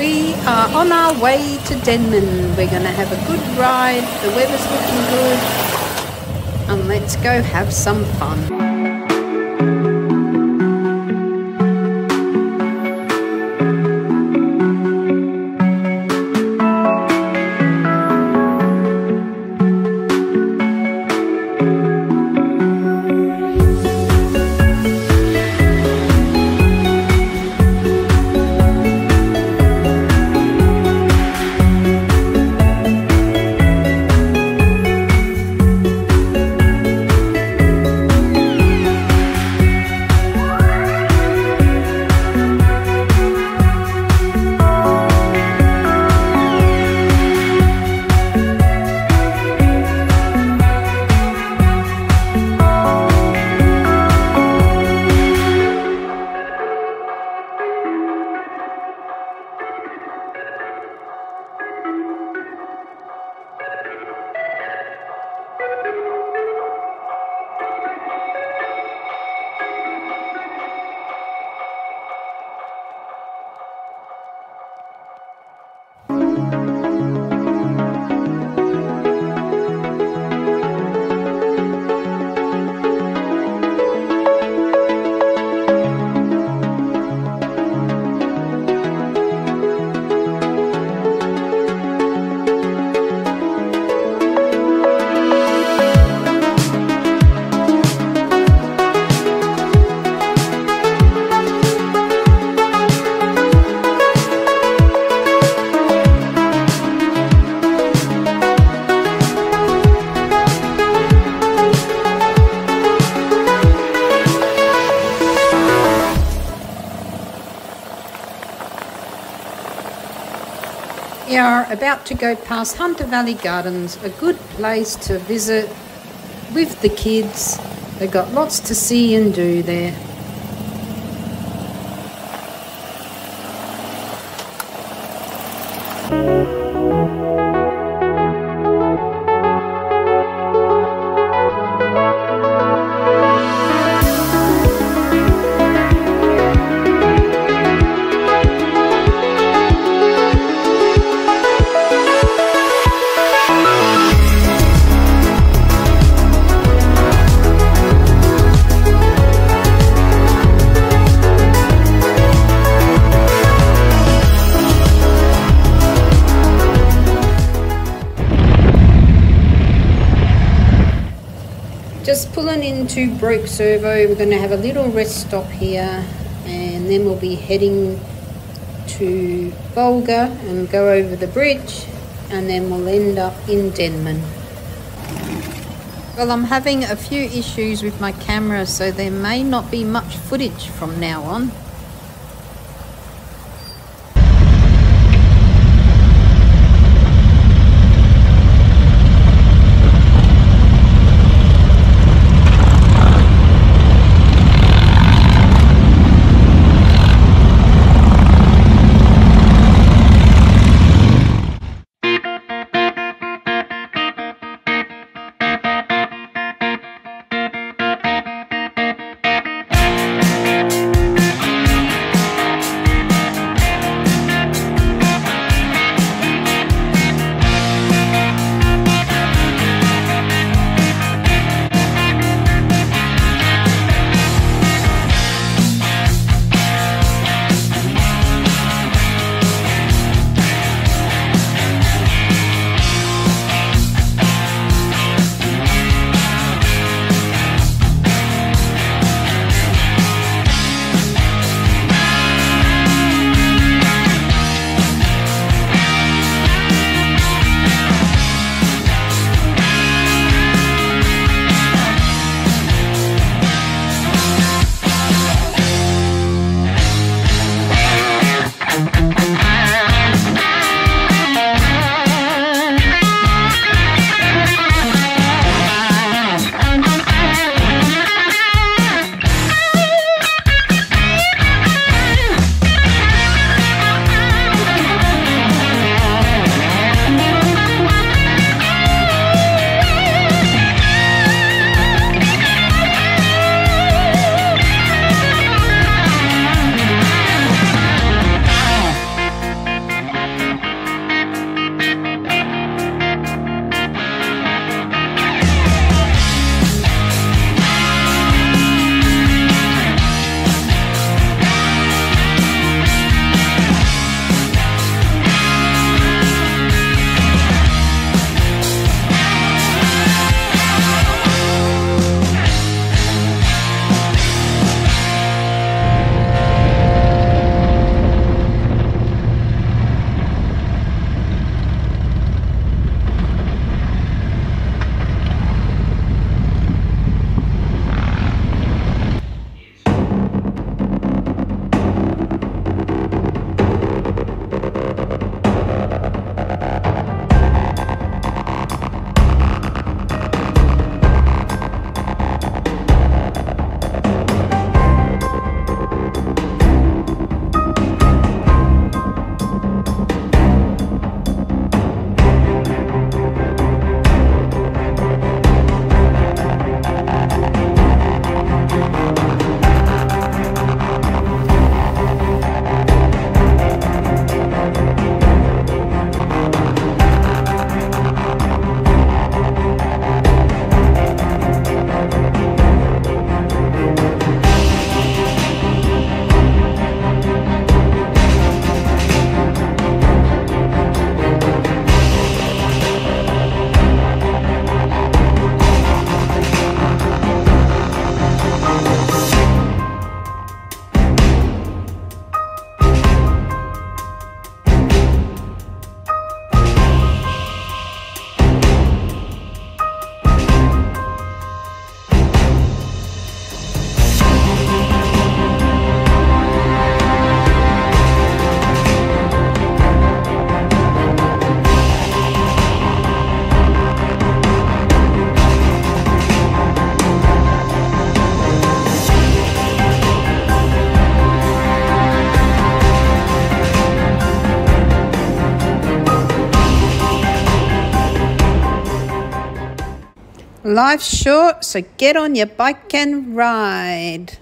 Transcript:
are on our way to Denman. We're going to have a good ride. The weather's looking good. And let's go have some fun. We are about to go past Hunter Valley Gardens, a good place to visit with the kids. They've got lots to see and do there. Into Broke Servo, we're going to have a little rest stop here and then we'll be heading to Bulga and go over the bridge and then we'll end up in Denman. Well, I'm having a few issues with my camera, so there may not be much footage from now on. Life's short, so get on your bike and ride.